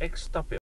X stop it